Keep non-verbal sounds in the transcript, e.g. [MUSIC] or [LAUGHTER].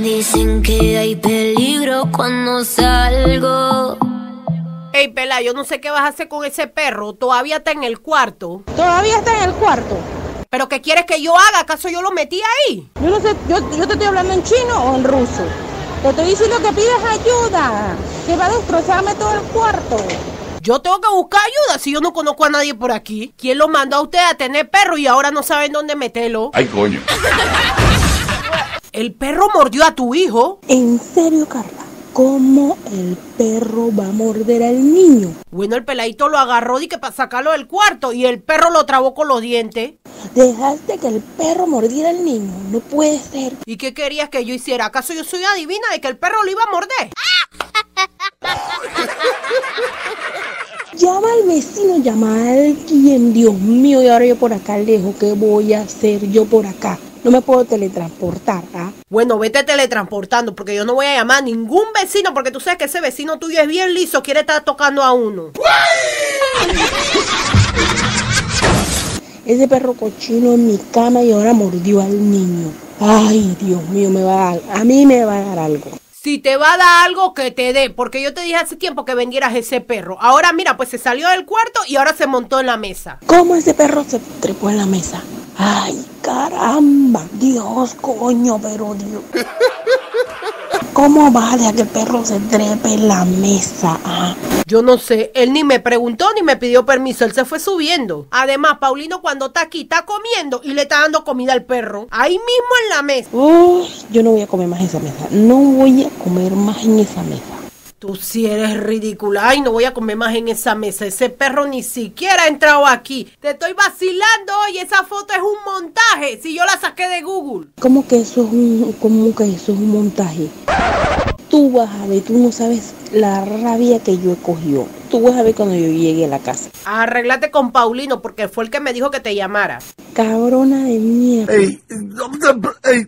Dicen que hay peligro cuando salgo. Ey, Pela, yo no sé qué vas a hacer con ese perro. Todavía está en el cuarto. Todavía está en el cuarto. ¿Pero qué quieres que yo haga? ¿Acaso yo lo metí ahí? Yo no sé, yo, yo te estoy hablando en chino o en ruso. Te estoy diciendo que pidas ayuda, que va a destrozarme todo el cuarto. Yo tengo que buscar ayuda si yo no conozco a nadie por aquí. ¿Quién lo mandó a usted a tener perro y ahora no saben dónde meterlo? Ay, coño. [LAUGHS] ¿El perro mordió a tu hijo? En serio, Carla, ¿cómo el perro va a morder al niño? Bueno, el peladito lo agarró y que para sacarlo del cuarto y el perro lo trabó con los dientes. Dejaste que el perro mordiera al niño. No puede ser. ¿Y qué querías que yo hiciera? ¿Acaso yo soy adivina de que el perro lo iba a morder? [LAUGHS] Llama al vecino, llama a alguien. Dios mío, y ahora yo por acá lejos. ¿Qué voy a hacer yo por acá? No me puedo teletransportar, ¿ah? Bueno, vete teletransportando porque yo no voy a llamar a ningún vecino porque tú sabes que ese vecino tuyo es bien liso, quiere estar tocando a uno. Ese perro cochino en mi cama y ahora mordió al niño. Ay, Dios mío, me va a dar, a mí me va a dar algo. Si te va a dar algo que te dé, porque yo te dije hace tiempo que vendieras ese perro. Ahora mira, pues se salió del cuarto y ahora se montó en la mesa. ¿Cómo ese perro se trepó en la mesa? Ay, caramba. Dios, coño, pero Dios. ¿Cómo vale a que el perro se trepe en la mesa? Ah, Yo no sé, él ni me preguntó ni me pidió permiso, él se fue subiendo. Además, Paulino cuando está aquí está comiendo y le está dando comida al perro. Ahí mismo en la mesa. Uy, yo no voy a comer más en esa mesa. No voy a comer más en esa mesa. Tú sí eres ridícula. Ay, no voy a comer más en esa mesa. Ese perro ni siquiera ha entrado aquí. Te estoy vacilando hoy. Esa foto es un montaje. Si yo la saqué de Google. ¿Cómo que eso es un, cómo que eso es un montaje? Tú vas a ver, tú no sabes la rabia que yo he cogido. Tú vas a ver cuando yo llegue a la casa. Arréglate con Paulino porque fue el que me dijo que te llamara. Cabrona de mierda. Ey, ey.